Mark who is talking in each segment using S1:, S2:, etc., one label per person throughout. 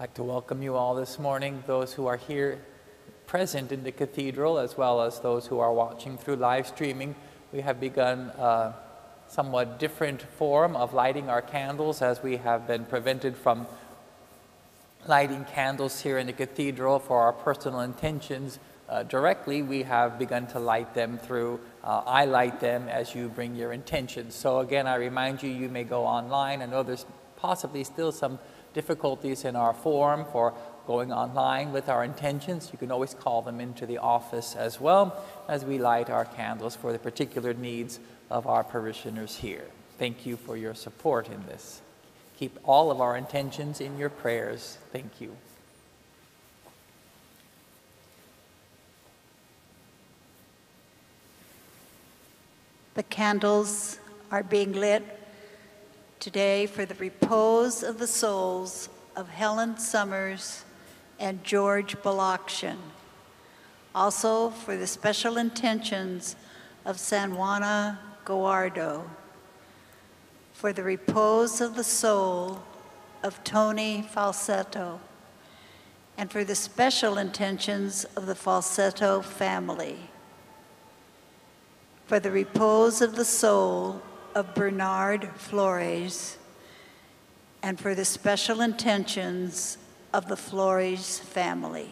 S1: I'd like to welcome you all this morning, those who are here present in the cathedral, as well as those who are watching through live streaming. We have begun a somewhat different form of lighting our candles as we have been prevented from lighting candles here in the cathedral for our personal intentions uh, directly. We have begun to light them through, uh, I light them as you bring your intentions. So again, I remind you, you may go online. I know there's possibly still some difficulties in our form for going online with our intentions. You can always call them into the office as well as we light our candles for the particular needs of our parishioners here. Thank you for your support in this. Keep all of our intentions in your prayers. Thank you.
S2: The candles are being lit today for the repose of the souls of Helen Summers and George Balakshan. Also for the special intentions of San Juana Guardo. For the repose of the soul of Tony Falsetto. And for the special intentions of the Falsetto family. For the repose of the soul of Bernard Flores and for the special intentions of the Flores family.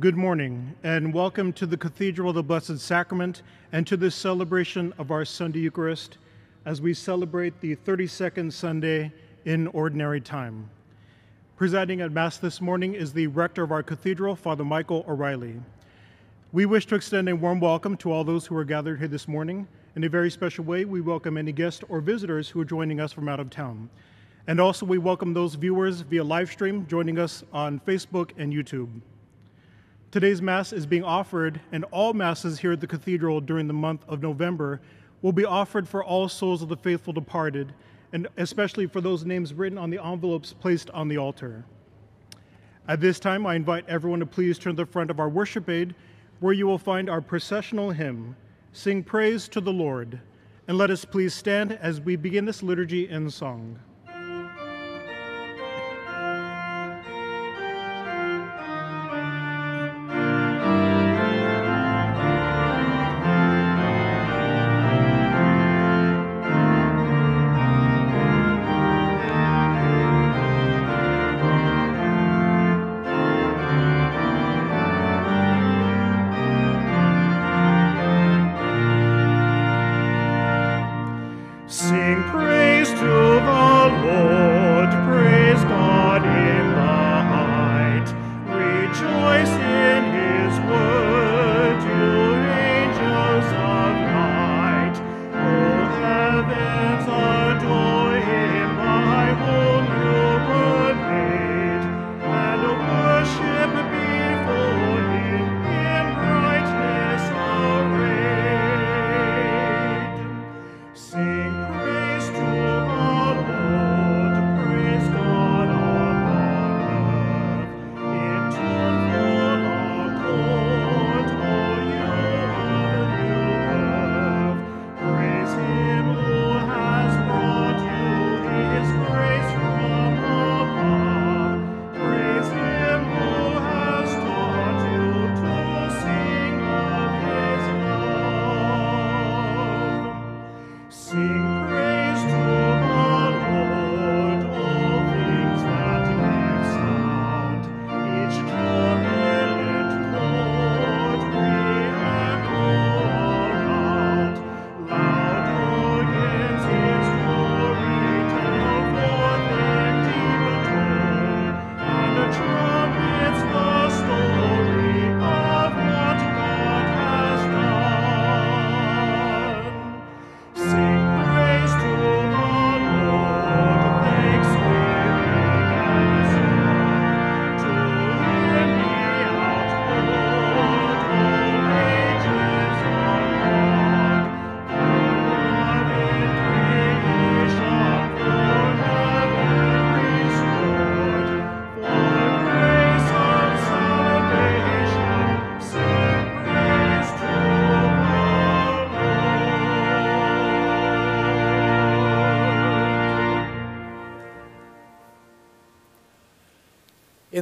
S3: Good morning, and welcome to the Cathedral of the Blessed Sacrament and to this celebration of our Sunday Eucharist as we celebrate the 32nd Sunday in Ordinary Time. Presiding at Mass this morning is the rector of our cathedral, Father Michael O'Reilly. We wish to extend a warm welcome to all those who are gathered here this morning. In a very special way, we welcome any guests or visitors who are joining us from out of town. And also, we welcome those viewers via live stream joining us on Facebook and YouTube. Today's Mass is being offered, and all Masses here at the Cathedral during the month of November will be offered for all souls of the faithful departed, and especially for those names written on the envelopes placed on the altar. At this time, I invite everyone to please turn to the front of our worship aid, where you will find our processional hymn, Sing Praise to the Lord. And let us please stand as we begin this liturgy in song.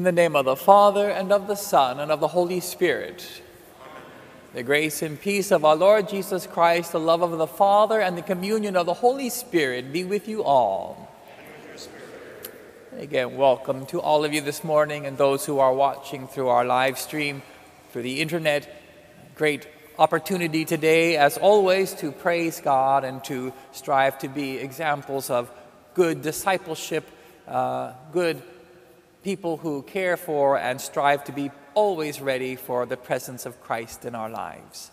S3: In the
S1: name of the Father, and of the Son, and of the Holy Spirit. The grace and peace of our Lord Jesus Christ, the love of the Father, and the communion of the Holy Spirit be with you all. Again, welcome to all of you this morning and those who are watching through our live stream through the internet. Great opportunity today, as always, to praise God and to strive to be examples of good discipleship, uh, good people who care for and strive to be always ready for the presence of Christ in our lives.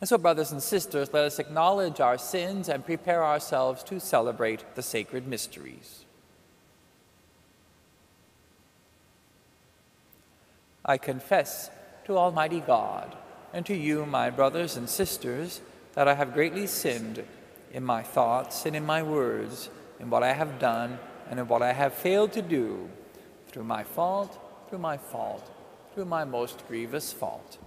S1: And so, brothers and sisters, let us acknowledge our sins and prepare ourselves to celebrate the sacred mysteries. I confess to Almighty God and to you, my brothers and sisters, that I have greatly sinned in my thoughts and in my words, in what I have done and in what I have failed to do, through my fault, through my fault, through my most grievous fault.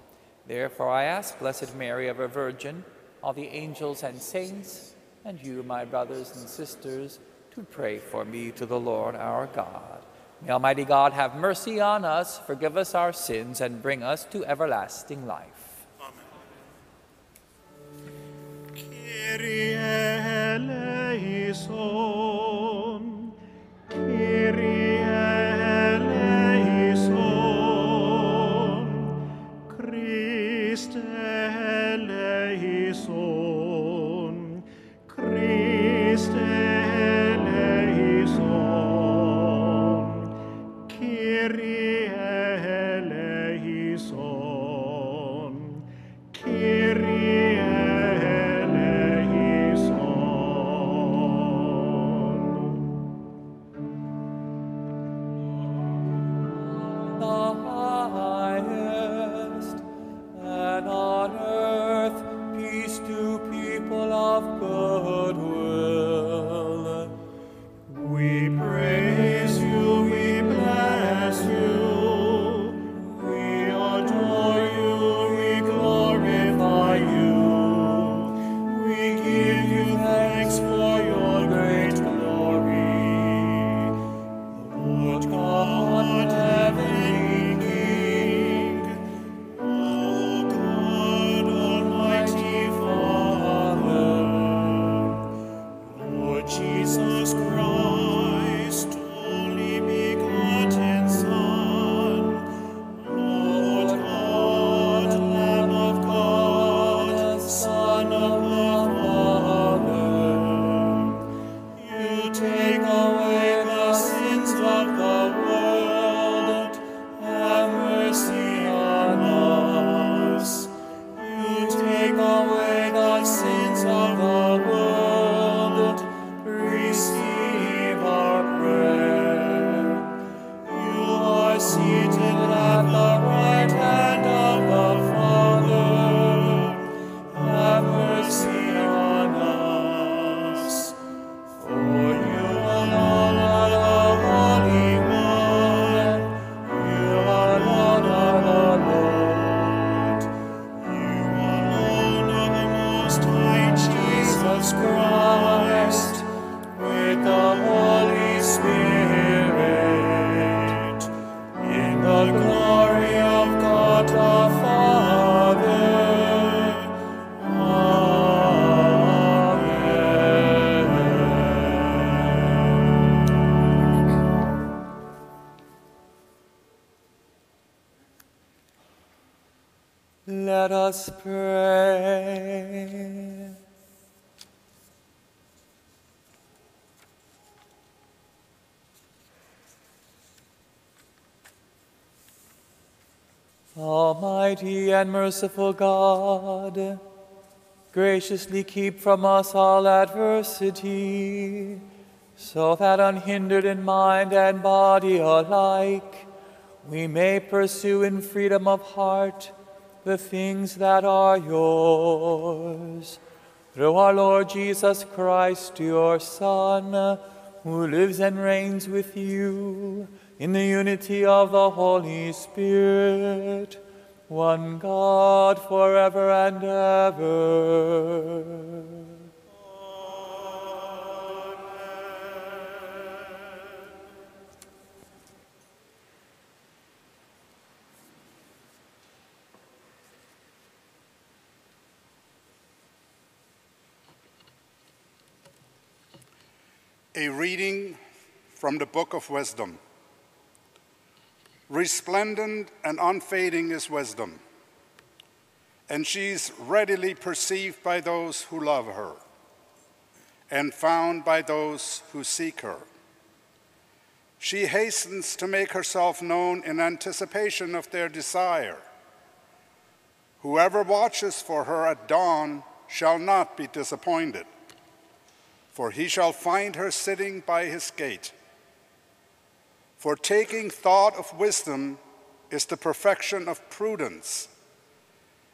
S1: Therefore I ask Blessed Mary, ever Virgin, all the angels and saints, and you, my brothers and sisters, to pray for me to the Lord our God. May Almighty God have mercy on us, forgive us our sins, and bring us to everlasting life.
S3: Kyrie eleison, Kyrie Christe merciful God, graciously keep from us all adversity, so that unhindered in mind and body alike, we may pursue in freedom of heart the things that are yours. Through our Lord Jesus Christ, your Son, who lives and reigns with you in the unity of the Holy Spirit, one God forever and ever.
S4: A reading from the Book of Wisdom. Resplendent and unfading is wisdom, and she is readily perceived by those who love her, and found by those who seek her. She hastens to make herself known in anticipation of their desire. Whoever watches for her at dawn shall not be disappointed for he shall find her sitting by his gate. For taking thought of wisdom is the perfection of prudence,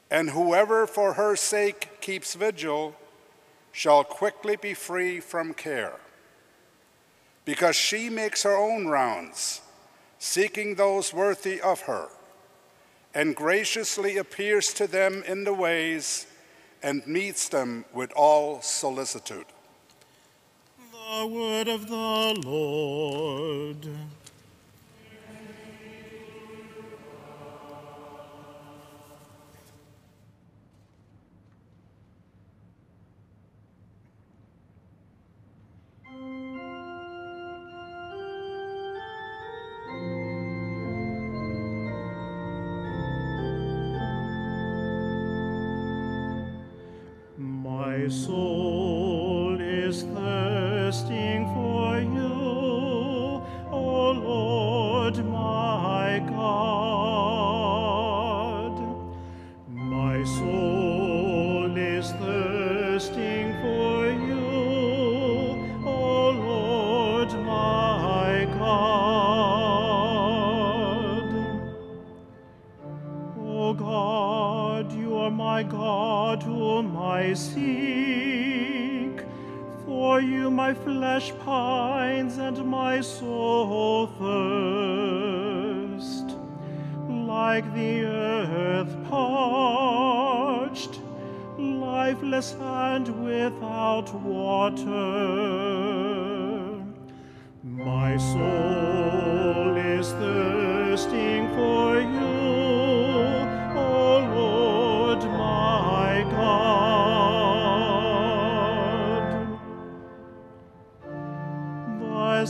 S4: and whoever for her sake keeps vigil shall quickly be free from care. Because she makes her own rounds, seeking those worthy of her, and graciously appears to them in the ways and meets them with all solicitude.
S3: The word of the Lord. Soul pines and my soul thirst. Like the earth parched, lifeless and without water. My soul is thirsting for you,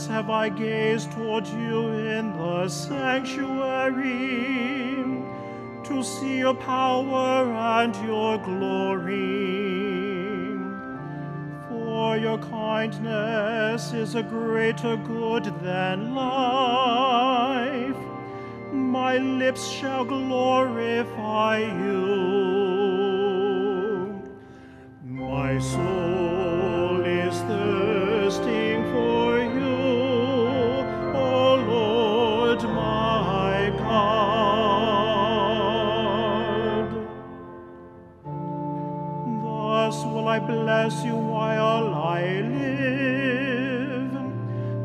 S3: Have I gazed toward you in the sanctuary to see your power and your glory. For your kindness is a greater good than life. My lips shall glorify you. My soul I bless you while I live.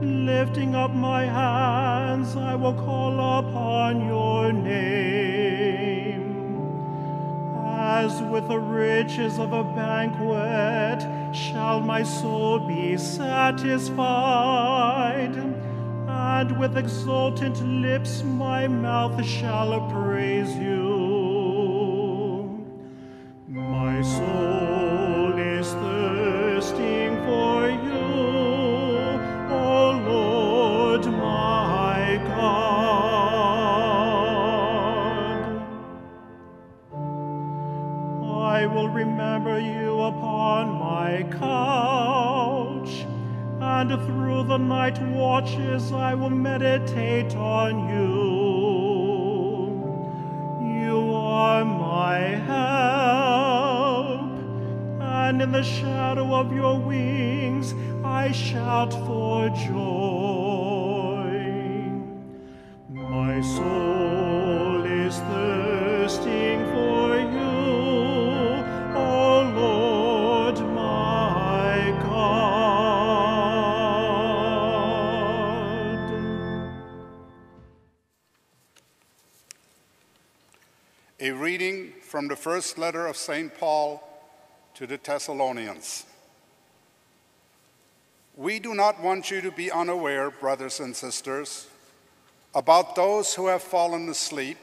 S3: Lifting up my hands, I will call upon your name. As with the riches of a banquet shall my soul be satisfied, and with exultant lips my mouth shall praise you.
S4: Reading from the first letter of St. Paul to the Thessalonians. We do not want you to be unaware, brothers and sisters, about those who have fallen asleep,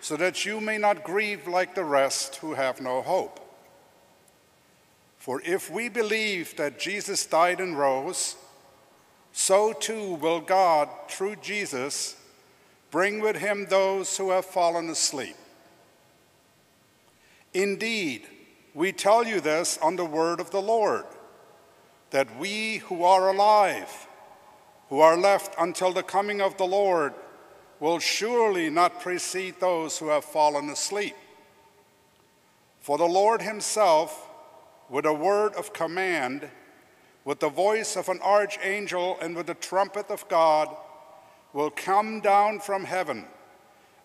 S4: so that you may not grieve like the rest who have no hope. For if we believe that Jesus died and rose, so too will God, through Jesus, bring with him those who have fallen asleep. Indeed, we tell you this on the word of the Lord, that we who are alive, who are left until the coming of the Lord, will surely not precede those who have fallen asleep. For the Lord himself, with a word of command, with the voice of an archangel, and with the trumpet of God, will come down from heaven,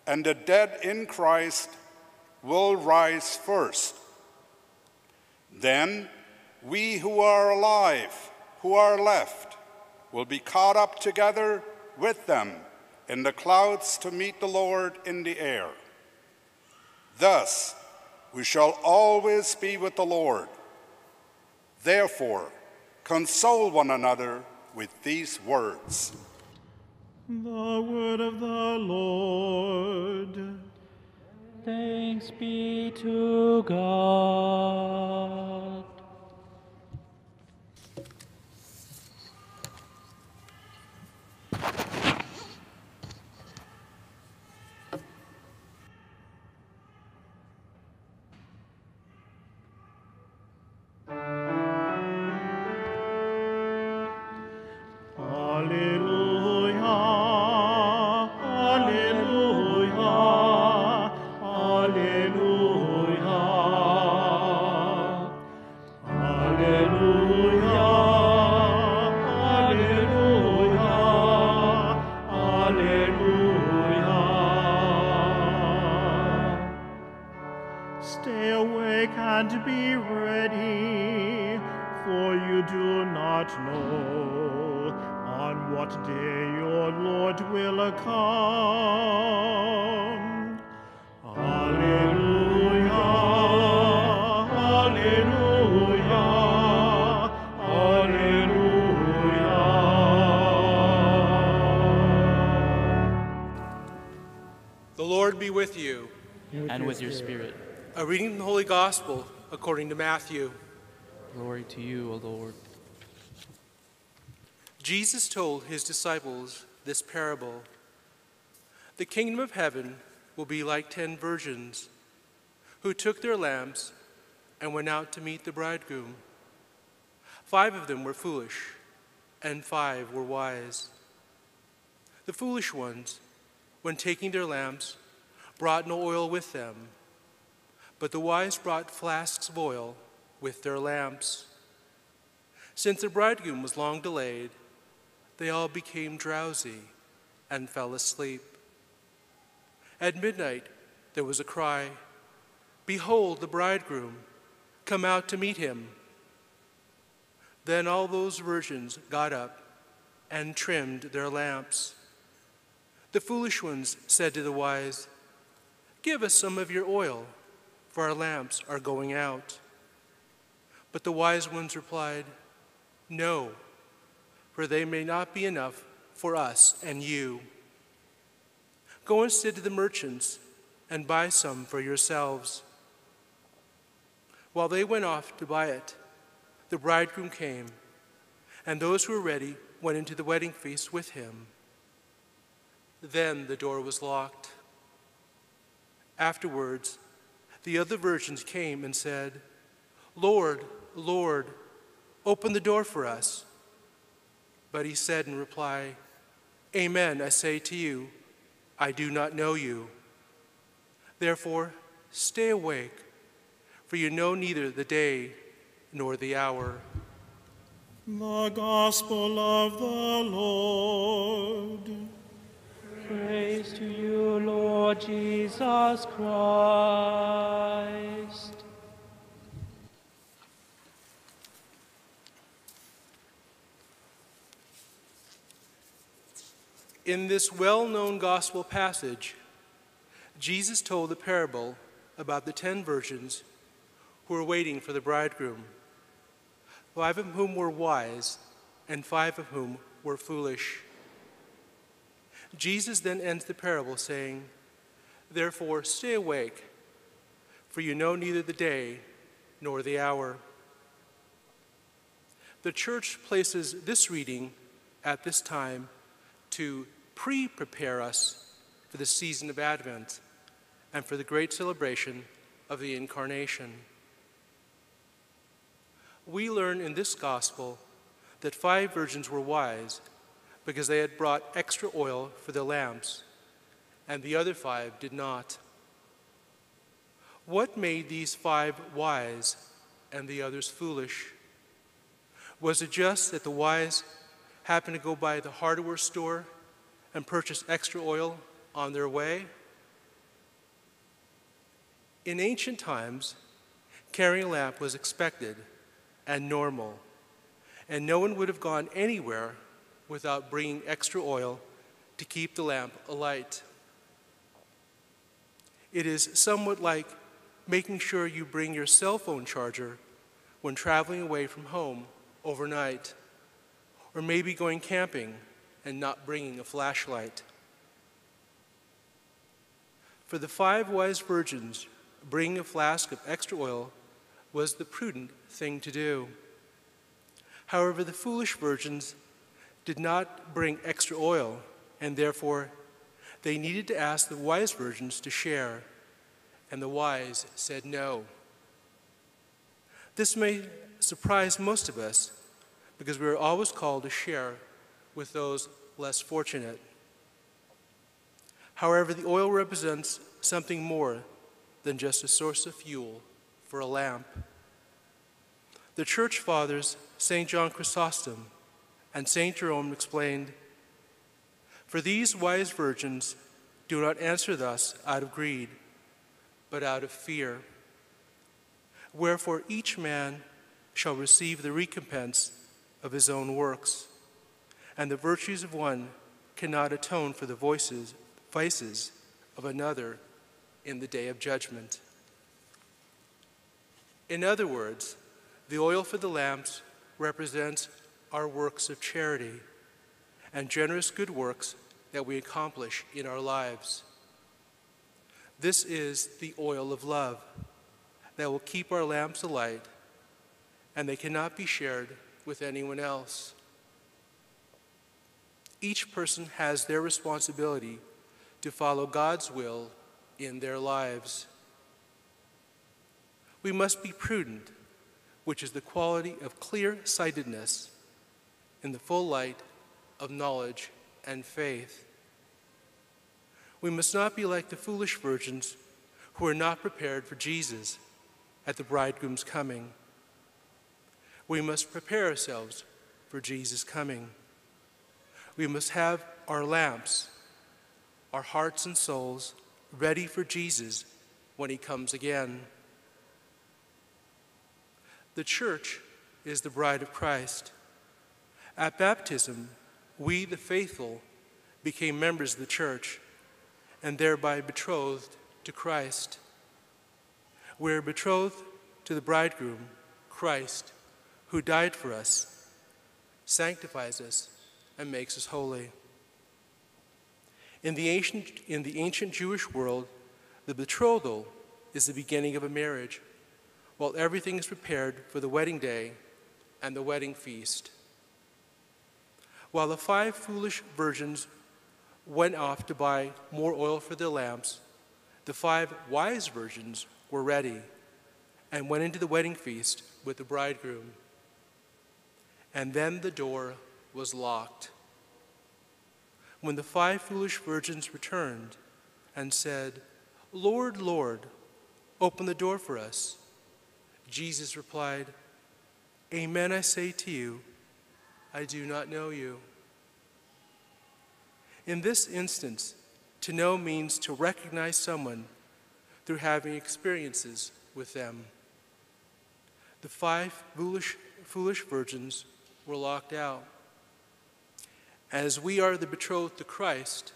S4: and the dead in Christ will rise first. Then we who are alive, who are left, will be caught up together with them in the clouds to meet the Lord in the air. Thus, we shall always be with the Lord. Therefore, console one another with these words.
S3: The word of the Lord.
S5: Thanks be to God.
S6: With
S5: your spirit.
S6: A reading from the Holy Gospel according to Matthew.
S5: Glory to you, O Lord.
S6: Jesus told his disciples this parable The kingdom of heaven will be like ten virgins who took their lamps and went out to meet the bridegroom. Five of them were foolish, and five were wise. The foolish ones, when taking their lamps, brought no oil with them, but the wise brought flasks of oil with their lamps. Since the bridegroom was long delayed, they all became drowsy and fell asleep. At midnight, there was a cry Behold, the bridegroom! Come out to meet him. Then all those virgins got up and trimmed their lamps. The foolish ones said to the wise, Give us some of your oil, for our lamps are going out. But the wise ones replied, No, for they may not be enough for us and you. Go instead to the merchants and buy some for yourselves. While they went off to buy it, the bridegroom came, and those who were ready went into the wedding feast with him. Then the door was locked. Afterwards, the other virgins came and said, Lord, Lord, open the door for us. But he said in reply, Amen, I say to you, I do not know you. Therefore, stay awake, for you know neither the day nor the hour.
S3: The Gospel of the Lord.
S5: Praise to you, Lord Jesus Christ.
S6: In this well known gospel passage, Jesus told the parable about the ten virgins who were waiting for the bridegroom, five of whom were wise and five of whom were foolish. Jesus then ends the parable saying, Therefore, stay awake, for you know neither the day nor the hour. The church places this reading at this time to pre prepare us for the season of Advent and for the great celebration of the Incarnation. We learn in this gospel that five virgins were wise because they had brought extra oil for their lamps, and the other five did not. What made these five wise and the others foolish? Was it just that the wise happened to go by the hardware store and purchase extra oil on their way? In ancient times, carrying a lamp was expected and normal, and no one would have gone anywhere without bringing extra oil to keep the lamp alight. It is somewhat like making sure you bring your cell phone charger when traveling away from home overnight, or maybe going camping and not bringing a flashlight. For the five wise virgins, bringing a flask of extra oil was the prudent thing to do. However, the foolish virgins did not bring extra oil, and therefore they needed to ask the wise virgins to share, and the wise said no. This may surprise most of us because we are always called to share with those less fortunate. However, the oil represents something more than just a source of fuel for a lamp. The church fathers, St. John Chrysostom and St. Jerome, explained For these wise virgins do not answer thus out of greed, but out of fear. Wherefore each man shall receive the recompense of his own works, and the virtues of one cannot atone for the voices, vices of another in the day of judgment. In other words, the oil for the lamps represents our works of charity and generous good works that we accomplish in our lives. This is the oil of love that will keep our lamps alight, and they cannot be shared with anyone else. Each person has their responsibility to follow God's will in their lives. We must be prudent, which is the quality of clear sightedness in the full light of knowledge and faith. We must not be like the foolish virgins who are not prepared for Jesus at the bridegroom's coming. We must prepare ourselves for Jesus' coming. We must have our lamps, our hearts and souls ready for Jesus when he comes again. The church is the bride of Christ. At baptism, we, the faithful, became members of the church and thereby betrothed to Christ. We're betrothed to the bridegroom, Christ, who died for us, sanctifies us, and makes us holy. In the ancient, in the ancient Jewish world, the betrothal is the beginning of a marriage, while everything is prepared for the wedding day and the wedding feast. While the five foolish virgins went off to buy more oil for their lamps, the five wise virgins were ready and went into the wedding feast with the bridegroom. And then the door was locked. When the five foolish virgins returned and said, Lord, Lord, open the door for us, Jesus replied, Amen, I say to you, I do not know you. In this instance, to know means to recognize someone through having experiences with them. The five foolish, foolish virgins were locked out. As we are the betrothed to Christ,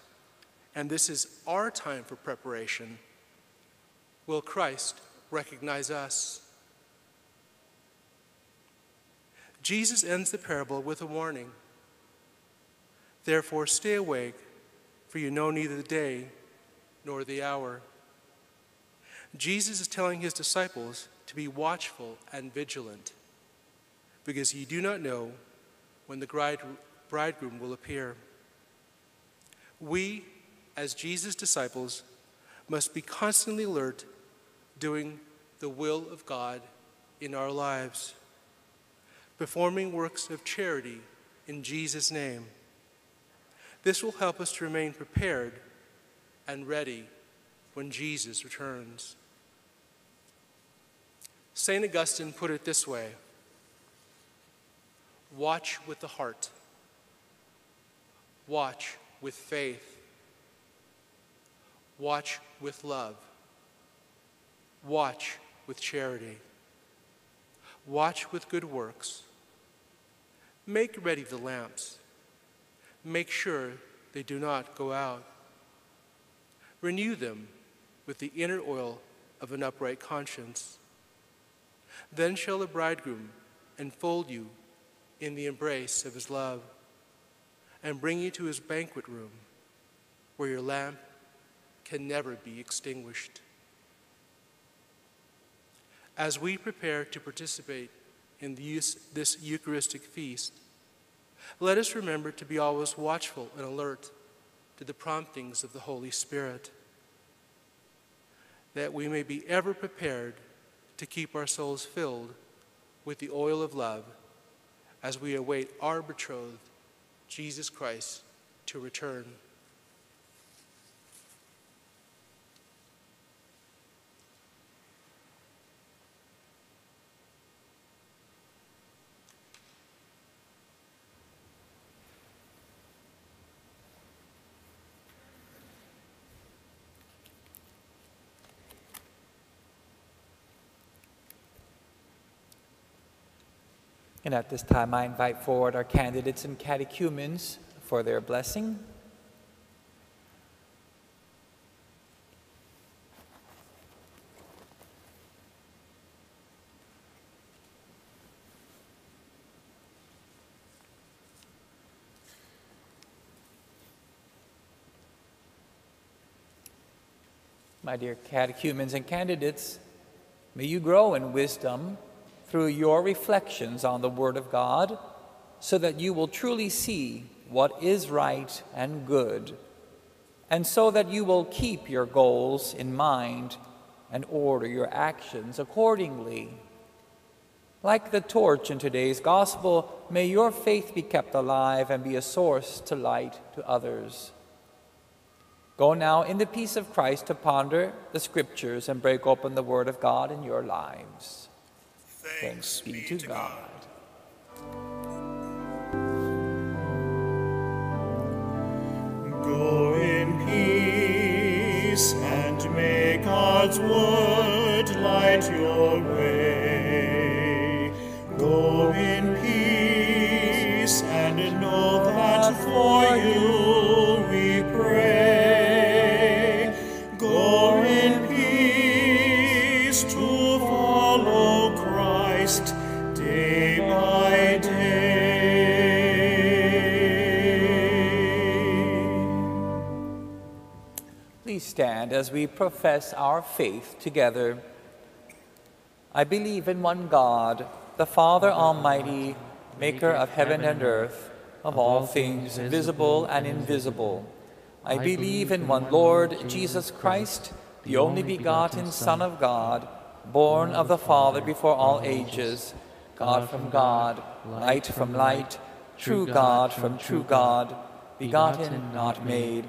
S6: and this is our time for preparation, will Christ recognize us? Jesus ends the parable with a warning. Therefore, stay awake, for you know neither the day nor the hour. Jesus is telling his disciples to be watchful and vigilant, because you do not know when the bridegroom will appear. We, as Jesus' disciples, must be constantly alert, doing the will of God in our lives, performing works of charity in Jesus' name. This will help us to remain prepared and ready when Jesus returns. St. Augustine put it this way Watch with the heart, watch with faith, watch with love, watch with charity, watch with good works, make ready the lamps make sure they do not go out. Renew them with the inner oil of an upright conscience. Then shall the bridegroom enfold you in the embrace of his love and bring you to his banquet room where your lamp can never be extinguished. As we prepare to participate in this Eucharistic feast, let us remember to be always watchful and alert to the promptings of the Holy Spirit, that we may be ever prepared to keep our souls filled with the oil of love as we await our betrothed, Jesus Christ, to return.
S1: And at this time, I invite forward our candidates and catechumens for their blessing. My dear catechumens and candidates, may you grow in wisdom through your reflections on the Word of God so that you will truly see what is right and good, and so that you will keep your goals in mind and order your actions accordingly. Like the torch in today's gospel, may your faith be kept alive and be a source to light to others. Go now in the peace of Christ to ponder the scriptures and break open the word of God in your lives. Thanks, be to God.
S3: Go in peace and may God's word light your way.
S1: Stand as we profess our faith together. I believe in one God, the Father Almighty, maker of heaven and earth, of all things visible and invisible. I believe in one Lord Jesus Christ, the only begotten Son of God, born of the Father before all ages, God from God, light from light, true God from true God, begotten, not made,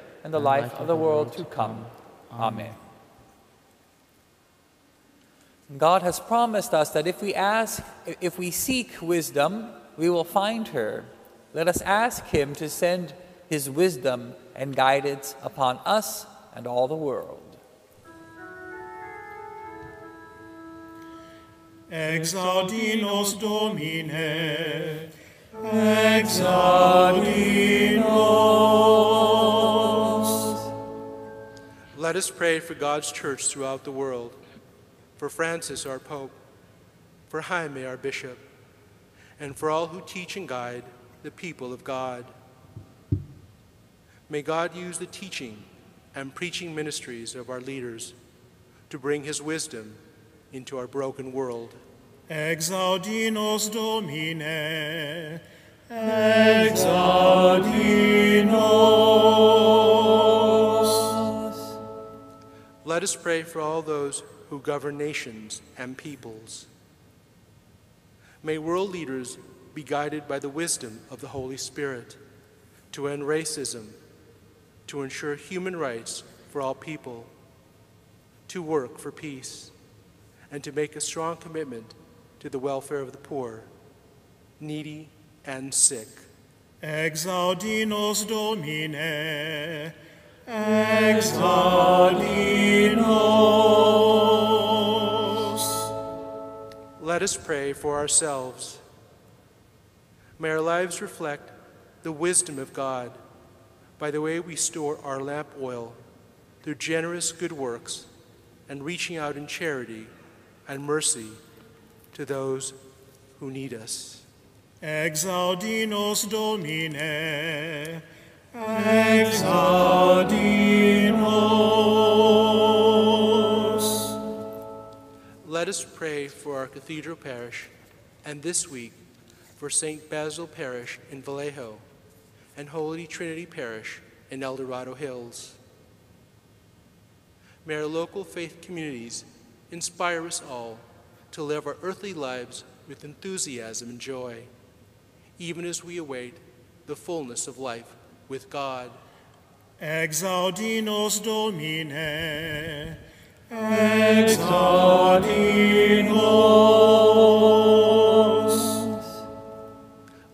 S1: and the life of the world to come. Amen. God has promised us that if we ask, if we seek wisdom, we will find her. Let us ask him to send his wisdom and guidance upon us and all the world.
S3: Exaudi nos Domine, exaudi nos.
S6: Let us pray for God's church throughout the world, for Francis, our Pope, for Jaime, our Bishop, and for all who teach and guide the people of God. May God use the teaching and preaching ministries of our leaders to bring his wisdom into our broken world.
S3: Exaudi nos Domine, exaudi nos.
S6: Let us pray for all those who govern nations and peoples. May world leaders be guided by the wisdom of the Holy Spirit to end racism, to ensure human rights for all people, to work for peace, and to make a strong commitment to the welfare of the poor, needy, and sick.
S3: Exaudi nos Domine, exaudi nos.
S6: Let us pray for ourselves. May our lives reflect the wisdom of God by the way we store our lamp oil through generous good works and reaching out in charity and mercy to those who need us.
S3: Exaudinos Domine. Exaudinos.
S6: Let us pray for our cathedral parish and this week for St. Basil Parish in Vallejo and Holy Trinity Parish in El Dorado Hills. May our local faith communities inspire us all to live our earthly lives with enthusiasm and joy, even as we await the fullness of life with God.
S3: Exaudinos Domine. Exaudinos.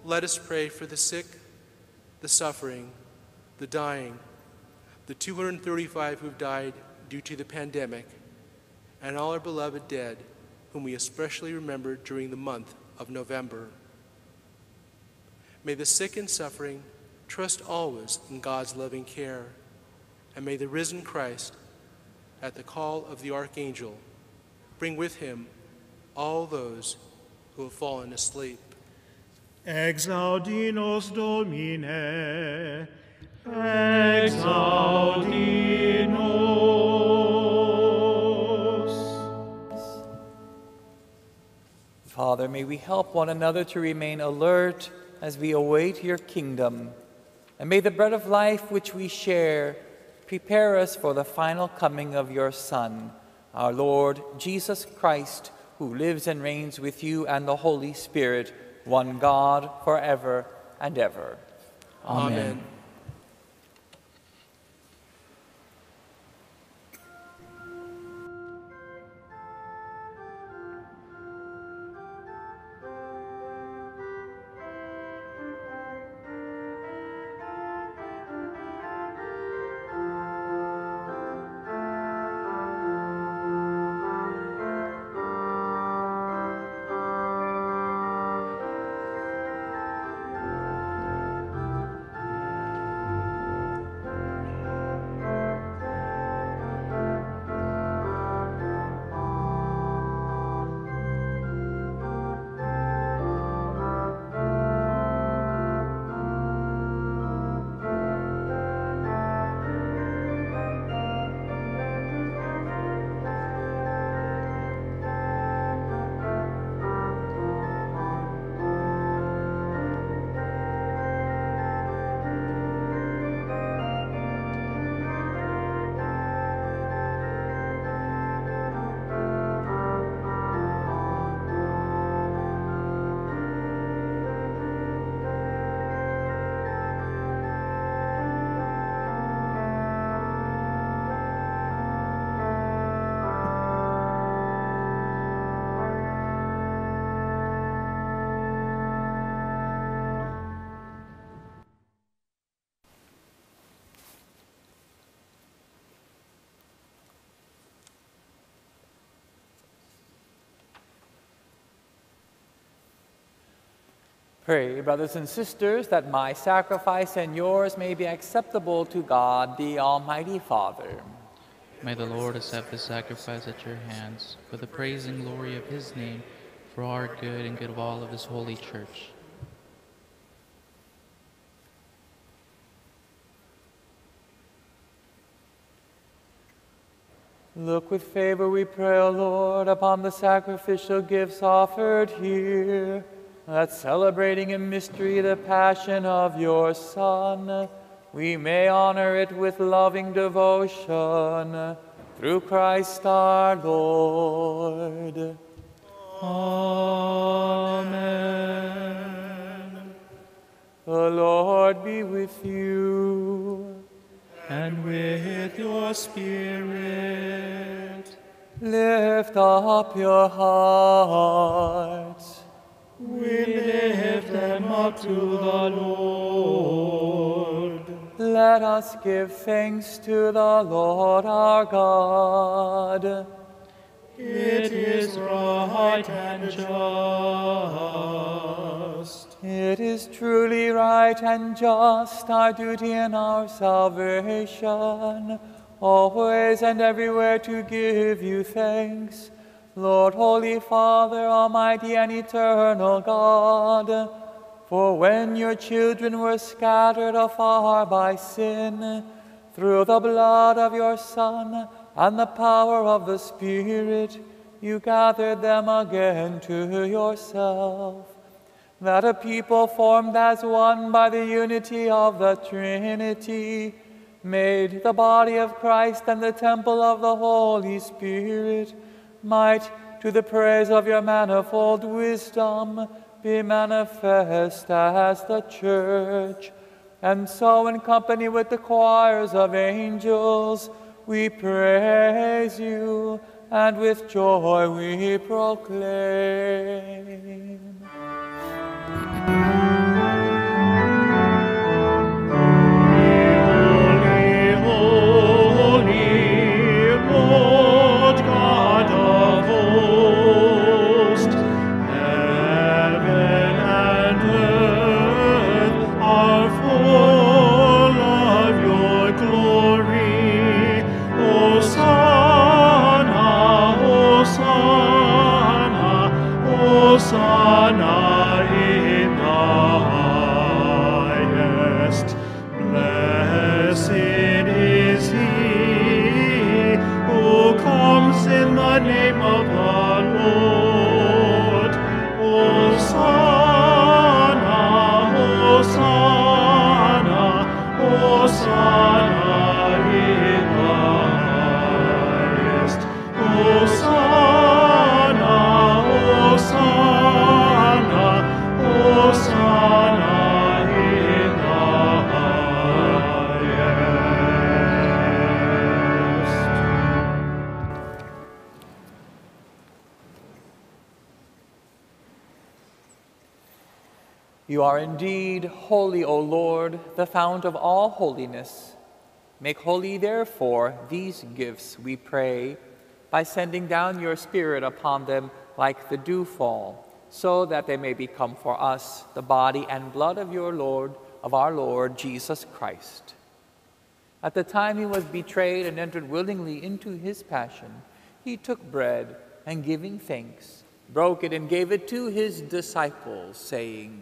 S6: Let us pray for the sick, the suffering, the dying, the 235 who've died due to the pandemic, and all our beloved dead whom we especially remember during the month of November. May the sick and suffering trust always in God's loving care, and may the risen Christ, at the call of the archangel, bring with him all those who have fallen asleep.
S3: Exaudinos Domine. Exaudinos.
S1: Father, may we help one another to remain alert as we await your kingdom. And may the bread of life which we share prepare us for the final coming of your Son, our Lord Jesus Christ, who lives and reigns with you and the Holy Spirit, one God, forever and ever.
S6: Amen.
S1: Pray, brothers and sisters, that my sacrifice and yours may be acceptable to God, the Almighty Father.
S5: May the Lord accept the sacrifice at your hands for the praise and glory of his name, for our good and good of all of his holy church.
S1: Look with favor, we pray, O Lord, upon the sacrificial gifts offered here, that celebrating in mystery the passion of your Son, we may honor it with loving devotion through Christ our Lord.
S3: Amen.
S1: The Lord be with you.
S3: And with your spirit,
S1: Lift up your hearts.
S3: We lift them up to the Lord.
S1: Let us give thanks to the Lord our God.
S3: It is right and just.
S1: It is truly right and just, our duty and our salvation, always and everywhere to give you thanks, Lord, Holy Father, Almighty and Eternal God, For when your children were scattered afar by sin, through the blood of your Son and the power of the Spirit, you gathered them again to yourself, that a people formed as one by the unity of the Trinity, made the body of Christ and the temple of the Holy Spirit, might, to the praise of your manifold wisdom, be manifest as the church. And so, in company with the choirs of angels, we praise you, and with joy we proclaim.
S7: The
S1: fount of all holiness. Make holy, therefore, these gifts, we pray, by sending down your Spirit upon them like the dewfall, so that they may become for us the body and blood of your Lord, of our Lord Jesus Christ. At the time he was betrayed and entered willingly into his passion, he took bread and giving thanks, broke it and gave it to his disciples, saying,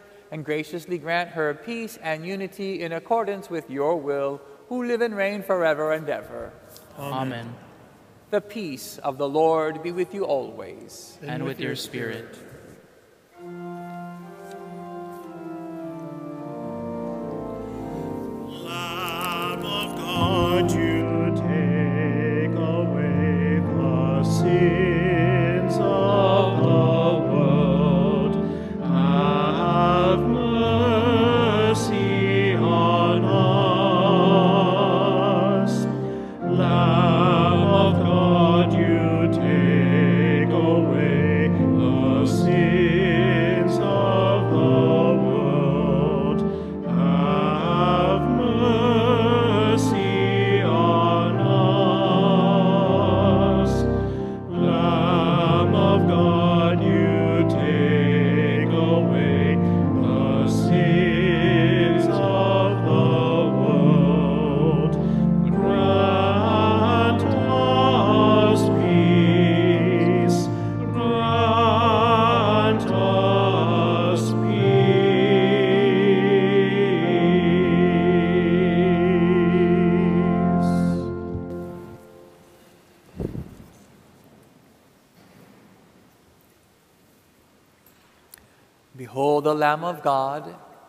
S1: and graciously grant her peace and unity in accordance with your will, who live and reign forever and ever.
S5: Amen.
S1: The peace of the Lord be with you always.
S5: And with your spirit.
S3: Lamb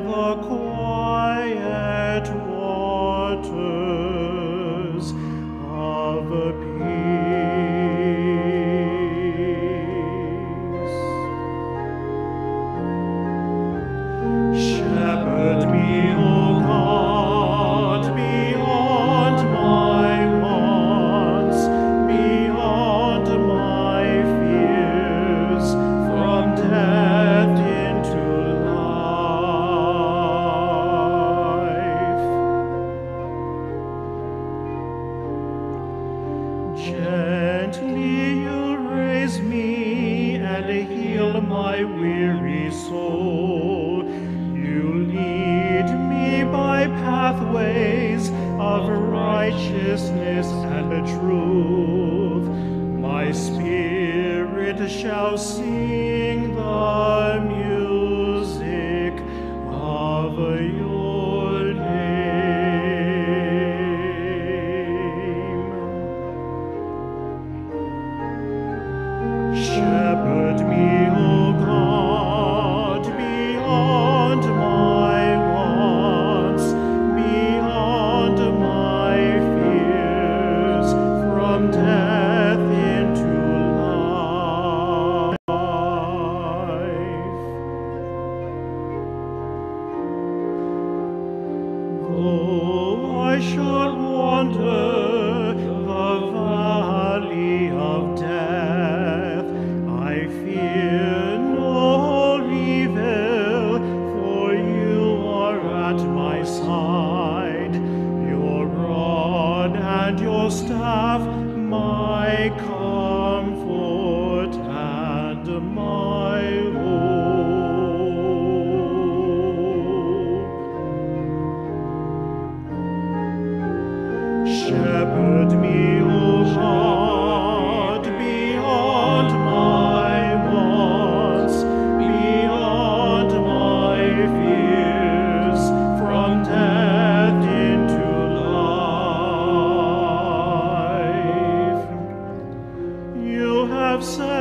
S3: The quiet have set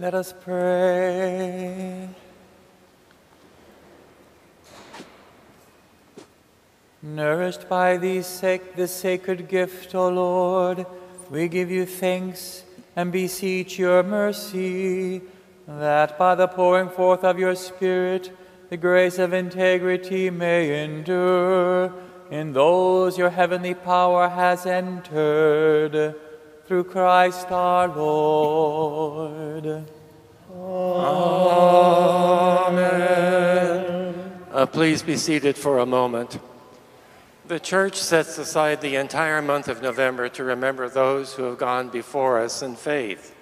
S1: Let us pray. Nourished by these sac- this sacred gift, O Lord, we give you thanks and beseech your mercy, that by the pouring forth of your Spirit, the grace of integrity may endure in those your heavenly power has entered. Through Christ our Lord.
S8: Uh, please be seated for a moment. The church sets aside the entire month of November to remember those who have gone before us in faith.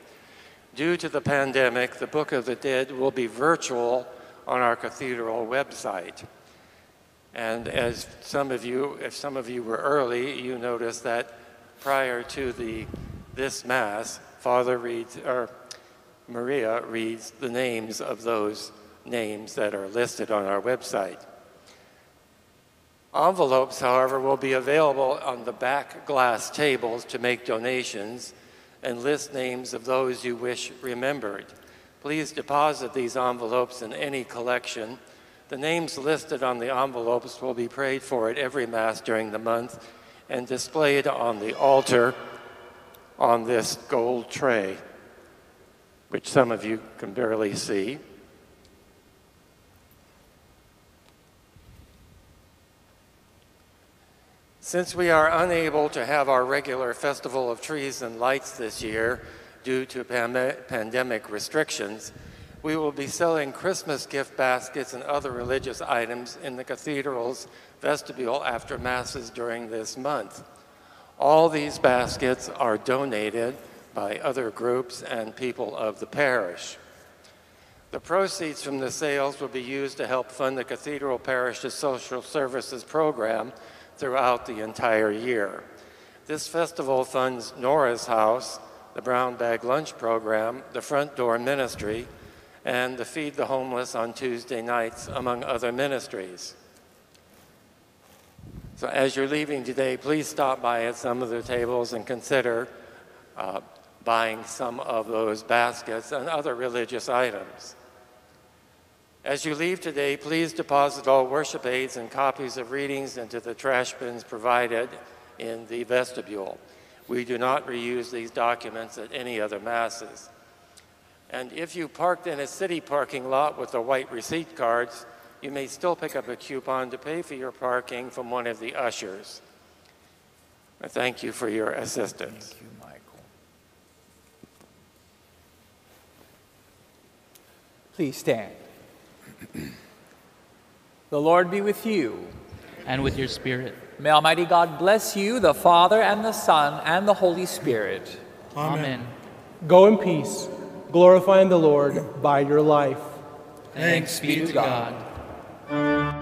S8: Due to the pandemic, the Book of the Dead will be virtual on our cathedral website. And as some of you, if some of you were early, you noticed that prior to the this mass, Father reads or Maria reads the names of those names that are listed on our website. Envelopes, however, will be available on the back glass tables to make donations and list names of those you wish remembered. Please deposit these envelopes in any collection. The names listed on the envelopes will be prayed for at every Mass during the month and displayed on the altar on this gold tray, which some of you can barely see. Since we are unable to have our regular Festival of Trees and Lights this year due to pandemic restrictions, we will be selling Christmas gift baskets and other religious items in the cathedral's vestibule after Masses during this month. All these baskets are donated by other groups and people of the parish. The proceeds from the sales will be used to help fund the Cathedral Parish's social services program throughout the entire year. This festival funds Nora's House, the Brown Bag Lunch Program, the Front Door Ministry, and the Feed the Homeless on Tuesday nights, among other ministries. So as you're leaving today, please stop by at some of the tables and consider uh, buying some of those baskets and other religious items. As you leave today, please deposit all worship aids and copies of readings into the trash bins provided in the vestibule. We do not reuse these documents at any other masses. And if you parked in a city parking lot with the white receipt cards, you may still pick up a coupon to pay for your parking from one of the ushers. I thank you for your assistance.
S1: Thank you, Michael. Please stand. the Lord be with you.
S5: And with your spirit.
S1: May Almighty God bless you, the Father and the Son and the Holy Spirit.
S5: Amen.
S9: Go in peace, glorifying the Lord by your life.
S5: Thanks be to God.
S3: Awake,